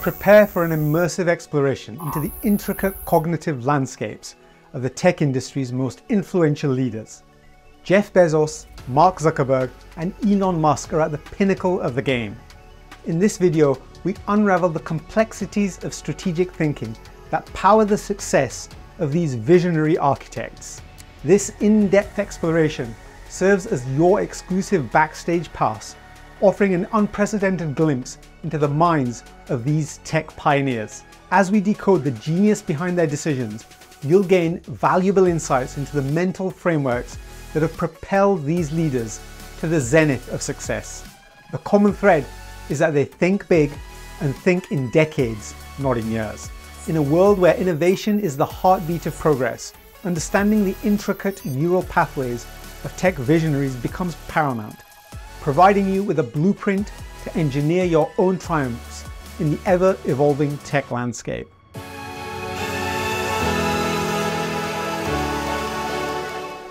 Prepare for an immersive exploration into the intricate cognitive landscapes of the tech industry's most influential leaders. Jeff Bezos, Mark Zuckerberg, and Elon Musk are at the pinnacle of the game. In this video, we unravel the complexities of strategic thinking that power the success of these visionary architects. This in-depth exploration serves as your exclusive backstage pass, offering an unprecedented glimpse into the minds of these tech pioneers. As we decode the genius behind their decisions, you'll gain valuable insights into the mental frameworks that have propelled these leaders to the zenith of success. The common thread is that they think big and think in decades, not in years. In a world where innovation is the heartbeat of progress, understanding the intricate neural pathways of tech visionaries becomes paramount, providing you with a blueprint to engineer your own triumphs in the ever-evolving tech landscape.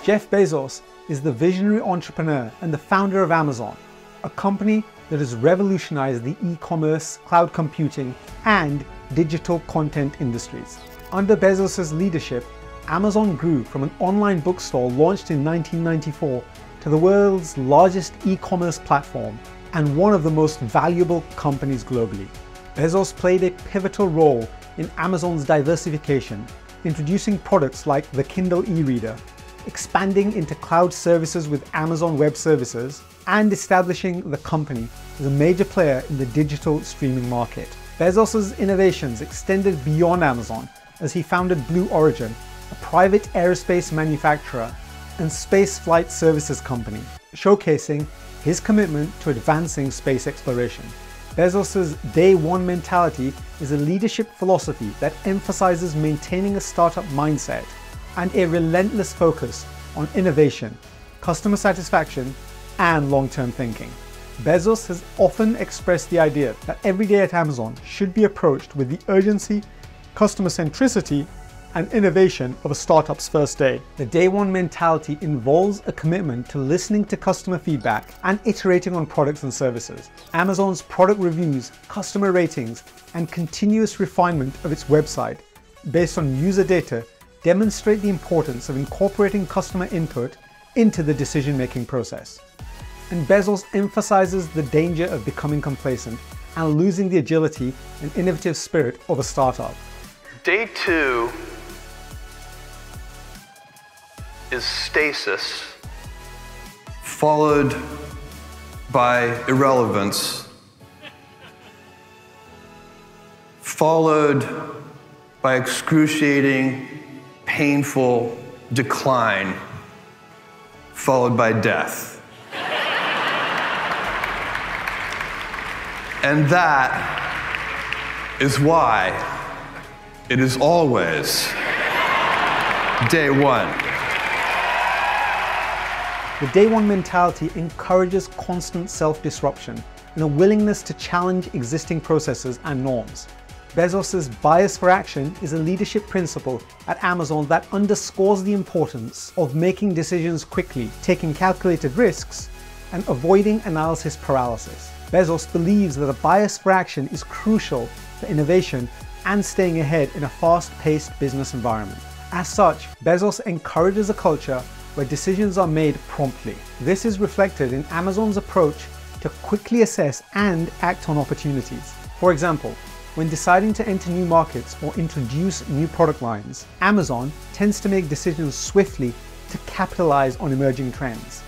Jeff Bezos is the visionary entrepreneur and the founder of Amazon, a company that has revolutionized the e-commerce, cloud computing, and digital content industries. Under Bezos' leadership, Amazon grew from an online bookstore launched in 1994 to the world's largest e-commerce platform and one of the most valuable companies globally. Bezos played a pivotal role in Amazon's diversification, introducing products like the Kindle e-reader, expanding into cloud services with Amazon Web Services, and establishing the company as a major player in the digital streaming market. Bezos' innovations extended beyond Amazon as he founded Blue Origin, a private aerospace manufacturer and space flight services company, showcasing his commitment to advancing space exploration. Bezos' day one mentality is a leadership philosophy that emphasizes maintaining a startup mindset and a relentless focus on innovation, customer satisfaction, and long-term thinking. Bezos has often expressed the idea that every day at Amazon should be approached with the urgency, customer centricity, and innovation of a startup's first day. The day one mentality involves a commitment to listening to customer feedback and iterating on products and services. Amazon's product reviews, customer ratings, and continuous refinement of its website based on user data demonstrate the importance of incorporating customer input into the decision-making process. And Bezos emphasizes the danger of becoming complacent and losing the agility and innovative spirit of a startup. Day two is stasis, followed by irrelevance, followed by excruciating, painful decline, followed by death. and that is why it is always day one. The day one mentality encourages constant self-disruption and a willingness to challenge existing processes and norms. Bezos' bias for action is a leadership principle at Amazon that underscores the importance of making decisions quickly, taking calculated risks, and avoiding analysis paralysis. Bezos believes that a bias for action is crucial for innovation and staying ahead in a fast-paced business environment. As such, Bezos encourages a culture where decisions are made promptly. This is reflected in Amazon's approach to quickly assess and act on opportunities. For example, when deciding to enter new markets or introduce new product lines, Amazon tends to make decisions swiftly to capitalize on emerging trends.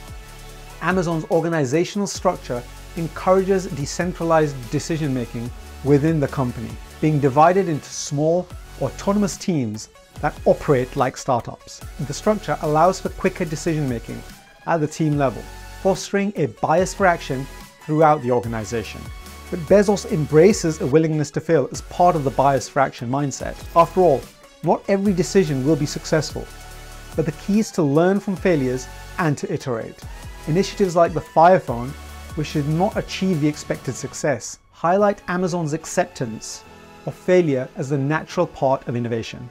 Amazon's organizational structure encourages decentralized decision making within the company, being divided into small, autonomous teams that operate like startups. The structure allows for quicker decision making at the team level, fostering a bias for action throughout the organization. But Bezos embraces a willingness to fail as part of the bias for action mindset. After all, not every decision will be successful, but the key is to learn from failures and to iterate. Initiatives like the Fire Phone, which did not achieve the expected success, highlight Amazon's acceptance of failure as the natural part of innovation.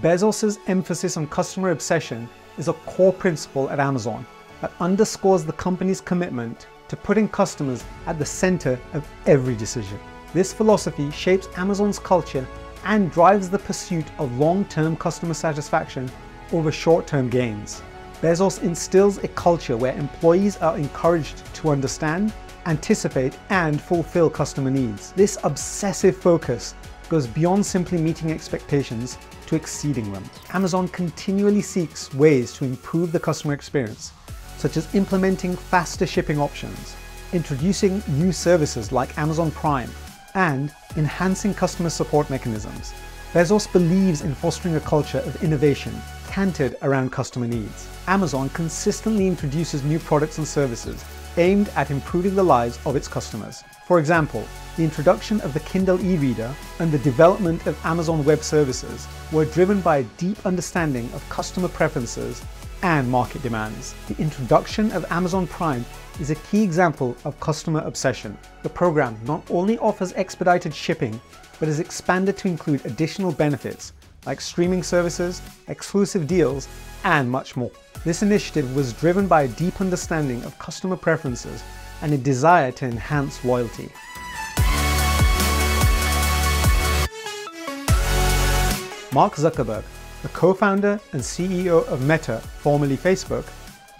Bezos' emphasis on customer obsession is a core principle at Amazon that underscores the company's commitment to putting customers at the center of every decision. This philosophy shapes Amazon's culture and drives the pursuit of long-term customer satisfaction over short-term gains. Bezos instills a culture where employees are encouraged to understand, anticipate, and fulfill customer needs. This obsessive focus goes beyond simply meeting expectations to exceeding them. Amazon continually seeks ways to improve the customer experience, such as implementing faster shipping options, introducing new services like Amazon Prime, and enhancing customer support mechanisms. Bezos believes in fostering a culture of innovation cantered around customer needs. Amazon consistently introduces new products and services aimed at improving the lives of its customers. For example, the introduction of the Kindle e-reader and the development of Amazon Web Services were driven by a deep understanding of customer preferences and market demands. The introduction of Amazon Prime is a key example of customer obsession. The program not only offers expedited shipping, but is expanded to include additional benefits like streaming services, exclusive deals, and much more. This initiative was driven by a deep understanding of customer preferences and a desire to enhance loyalty. Mark Zuckerberg, the co-founder and CEO of Meta, formerly Facebook,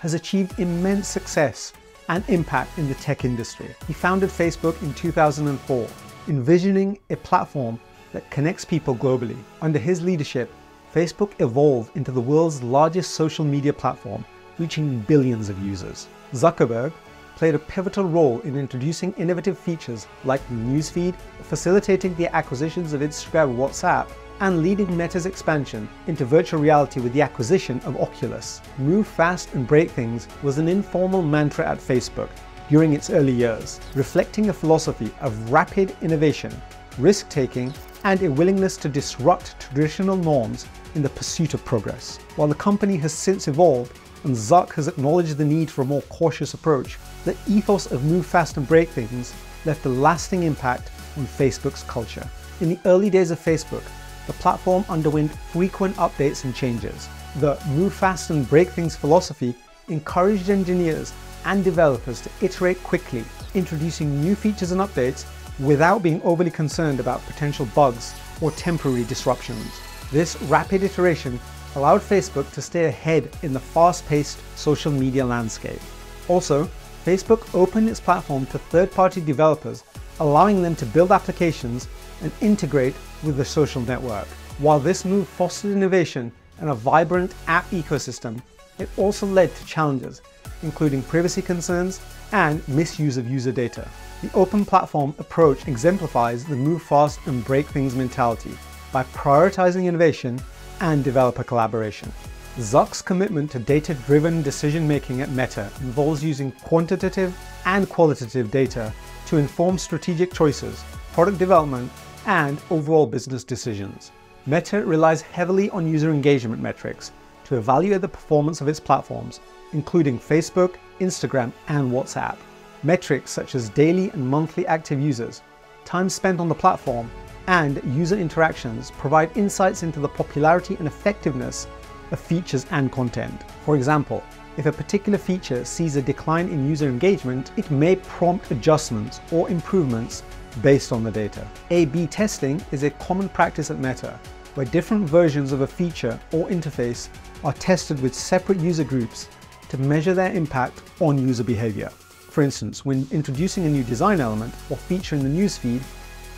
has achieved immense success and impact in the tech industry. He founded Facebook in 2004, envisioning a platform that connects people globally. Under his leadership, Facebook evolved into the world's largest social media platform, reaching billions of users. Zuckerberg played a pivotal role in introducing innovative features like the newsfeed, facilitating the acquisitions of Instagram and WhatsApp, and leading Meta's expansion into virtual reality with the acquisition of Oculus. Move fast and break things was an informal mantra at Facebook during its early years, reflecting a philosophy of rapid innovation, risk-taking, and a willingness to disrupt traditional norms in the pursuit of progress. While the company has since evolved and Zuck has acknowledged the need for a more cautious approach, the ethos of move fast and break things left a lasting impact on Facebook's culture. In the early days of Facebook, the platform underwent frequent updates and changes. The move fast and break things philosophy encouraged engineers and developers to iterate quickly, introducing new features and updates without being overly concerned about potential bugs or temporary disruptions. This rapid iteration allowed Facebook to stay ahead in the fast-paced social media landscape. Also, Facebook opened its platform to third-party developers, allowing them to build applications and integrate with the social network. While this move fostered innovation and a vibrant app ecosystem, it also led to challenges, including privacy concerns and misuse of user data. The open platform approach exemplifies the move fast and break things mentality by prioritizing innovation and developer collaboration. Zuck's commitment to data-driven decision-making at Meta involves using quantitative and qualitative data to inform strategic choices, product development, and overall business decisions. Meta relies heavily on user engagement metrics to evaluate the performance of its platforms, including Facebook, Instagram, and WhatsApp. Metrics such as daily and monthly active users, time spent on the platform, and user interactions provide insights into the popularity and effectiveness of features and content. For example, if a particular feature sees a decline in user engagement, it may prompt adjustments or improvements based on the data. A-B testing is a common practice at Meta, where different versions of a feature or interface are tested with separate user groups to measure their impact on user behavior. For instance, when introducing a new design element or feature in the newsfeed,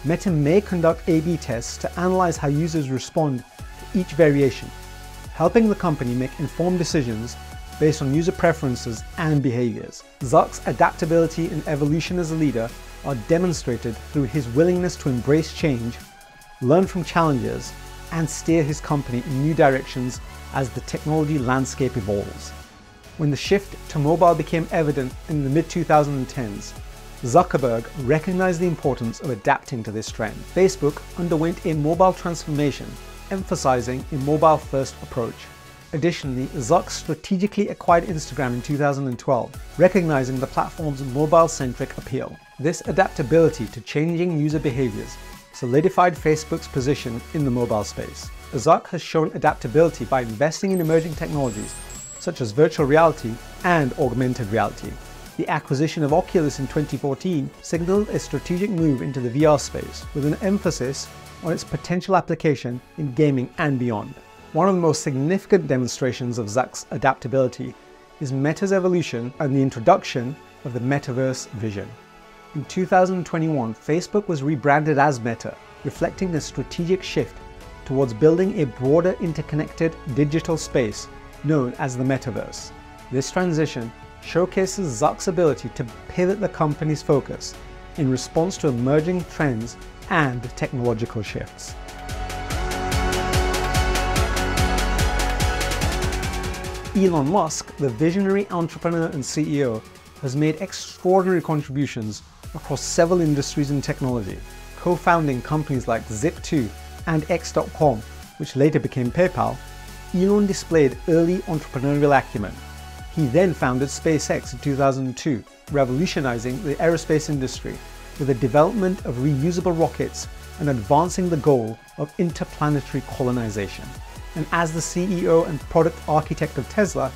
Meta may conduct A-B tests to analyze how users respond to each variation, helping the company make informed decisions based on user preferences and behaviors. Zuck's adaptability and evolution as a leader are demonstrated through his willingness to embrace change, learn from challenges, and steer his company in new directions as the technology landscape evolves. When the shift to mobile became evident in the mid-2010s, Zuckerberg recognized the importance of adapting to this trend. Facebook underwent a mobile transformation, emphasizing a mobile-first approach. Additionally, Zuck strategically acquired Instagram in 2012, recognizing the platform's mobile-centric appeal. This adaptability to changing user behaviors solidified Facebook's position in the mobile space. Zuck has shown adaptability by investing in emerging technologies such as virtual reality and augmented reality. The acquisition of Oculus in 2014 signaled a strategic move into the VR space with an emphasis on its potential application in gaming and beyond. One of the most significant demonstrations of Zuck's adaptability is Meta's evolution and the introduction of the metaverse vision. In 2021, Facebook was rebranded as Meta, reflecting a strategic shift towards building a broader interconnected digital space known as the metaverse. This transition showcases Zuck's ability to pivot the company's focus in response to emerging trends and technological shifts. Elon Musk, the visionary entrepreneur and CEO, has made extraordinary contributions across several industries and technology, co-founding companies like Zip2 and X.com, which later became PayPal. Elon displayed early entrepreneurial acumen. He then founded SpaceX in 2002, revolutionizing the aerospace industry with the development of reusable rockets and advancing the goal of interplanetary colonization. And as the CEO and product architect of Tesla,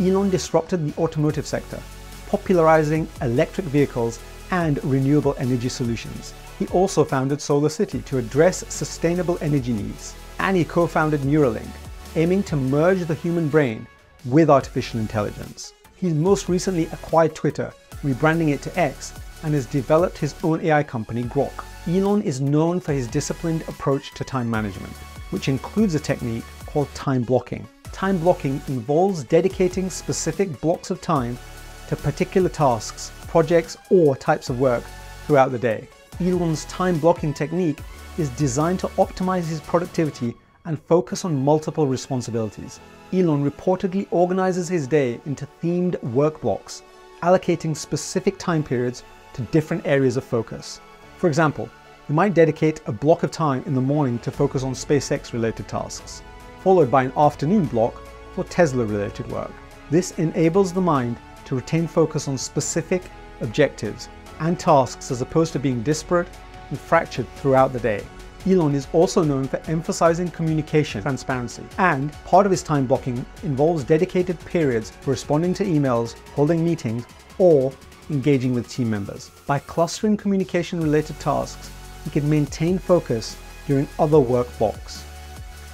Elon disrupted the automotive sector, popularizing electric vehicles and renewable energy solutions. He also founded SolarCity to address sustainable energy needs. And he co-founded Neuralink, aiming to merge the human brain with artificial intelligence. He's most recently acquired Twitter, rebranding it to X, and has developed his own AI company, Grok. Elon is known for his disciplined approach to time management, which includes a technique called time blocking. Time blocking involves dedicating specific blocks of time to particular tasks, projects, or types of work throughout the day. Elon's time blocking technique is designed to optimize his productivity and focus on multiple responsibilities. Elon reportedly organizes his day into themed work blocks, allocating specific time periods to different areas of focus. For example, you might dedicate a block of time in the morning to focus on SpaceX related tasks, followed by an afternoon block for Tesla related work. This enables the mind to retain focus on specific objectives and tasks as opposed to being disparate and fractured throughout the day. Elon is also known for emphasizing communication transparency, and part of his time blocking involves dedicated periods for responding to emails, holding meetings, or engaging with team members. By clustering communication related tasks, he can maintain focus during other work blocks.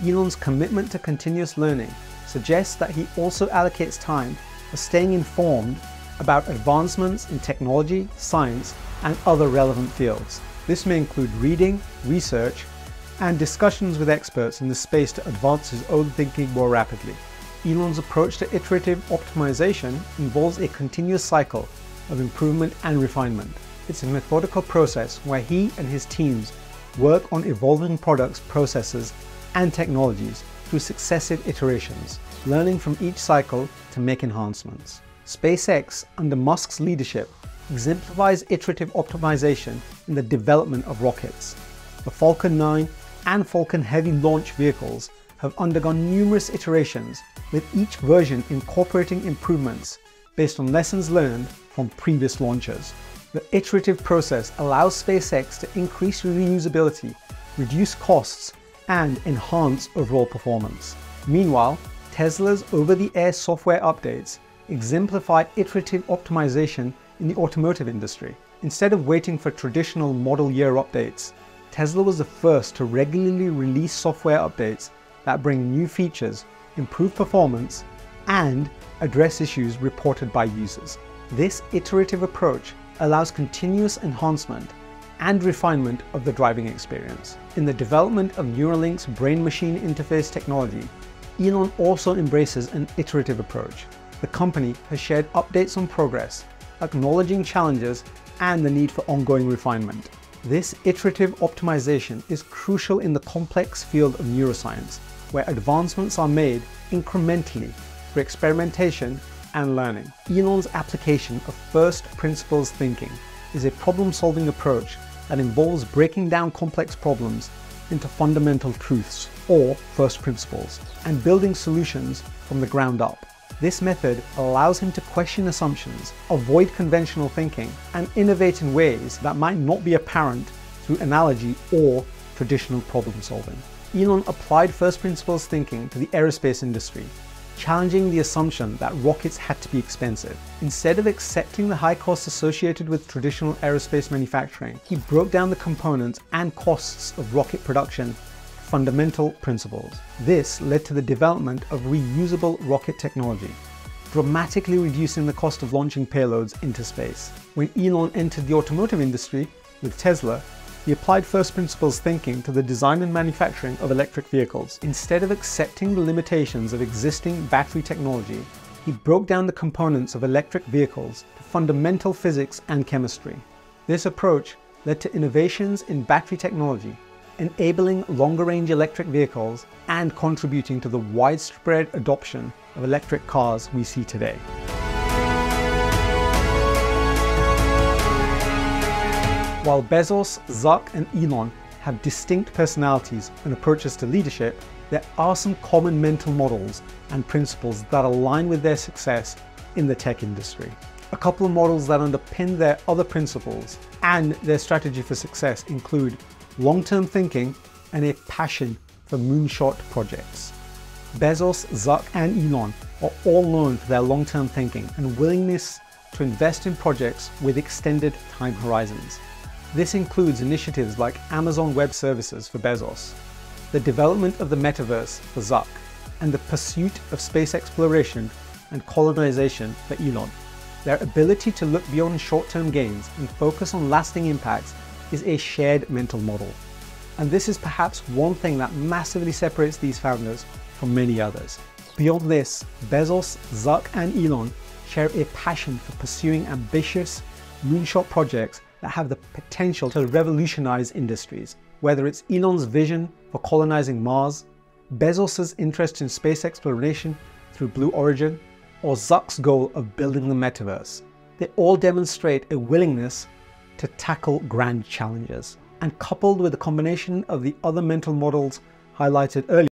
Elon's commitment to continuous learning suggests that he also allocates time for staying informed about advancements in technology, science, and other relevant fields. This may include reading, research, and discussions with experts in the space to advance his own thinking more rapidly. Elon's approach to iterative optimization involves a continuous cycle of improvement and refinement. It's a methodical process where he and his teams work on evolving products, processes, and technologies through successive iterations, learning from each cycle to make enhancements. SpaceX, under Musk's leadership, exemplifies iterative optimization in the development of rockets. The Falcon 9 and Falcon Heavy launch vehicles have undergone numerous iterations, with each version incorporating improvements based on lessons learned from previous launches. The iterative process allows SpaceX to increase reusability, reduce costs, and enhance overall performance. Meanwhile, Tesla's over-the-air software updates exemplify iterative optimization in the automotive industry. Instead of waiting for traditional model year updates, Tesla was the first to regularly release software updates that bring new features, improve performance, and address issues reported by users. This iterative approach allows continuous enhancement and refinement of the driving experience. In the development of Neuralink's brain-machine interface technology, Elon also embraces an iterative approach. The company has shared updates on progress, acknowledging challenges and the need for ongoing refinement. This iterative optimization is crucial in the complex field of neuroscience, where advancements are made incrementally through experimentation and learning. Elon's application of first principles thinking is a problem-solving approach that involves breaking down complex problems into fundamental truths, or first principles, and building solutions from the ground up. This method allows him to question assumptions, avoid conventional thinking, and innovate in ways that might not be apparent through analogy or traditional problem solving. Elon applied first principles thinking to the aerospace industry, challenging the assumption that rockets had to be expensive. Instead of accepting the high costs associated with traditional aerospace manufacturing, he broke down the components and costs of rocket production fundamental principles. This led to the development of reusable rocket technology, dramatically reducing the cost of launching payloads into space. When Elon entered the automotive industry with Tesla, he applied first principles thinking to the design and manufacturing of electric vehicles. Instead of accepting the limitations of existing battery technology, he broke down the components of electric vehicles to fundamental physics and chemistry. This approach led to innovations in battery technology, enabling longer range electric vehicles and contributing to the widespread adoption of electric cars we see today. While Bezos, Zuck, and Elon have distinct personalities and approaches to leadership, there are some common mental models and principles that align with their success in the tech industry. A couple of models that underpin their other principles and their strategy for success include long-term thinking and a passion for moonshot projects. Bezos, Zuck, and Elon are all known for their long-term thinking and willingness to invest in projects with extended time horizons. This includes initiatives like Amazon Web Services for Bezos, the development of the metaverse for Zuck, and the pursuit of space exploration and colonization for Elon. Their ability to look beyond short-term gains and focus on lasting impacts is a shared mental model. And this is perhaps one thing that massively separates these founders from many others. Beyond this, Bezos, Zuck, and Elon share a passion for pursuing ambitious moonshot projects that have the potential to revolutionize industries. Whether it's Elon's vision for colonizing Mars, Bezos' interest in space exploration through Blue Origin, or Zuck's goal of building the metaverse, they all demonstrate a willingness to tackle grand challenges. And coupled with a combination of the other mental models highlighted earlier,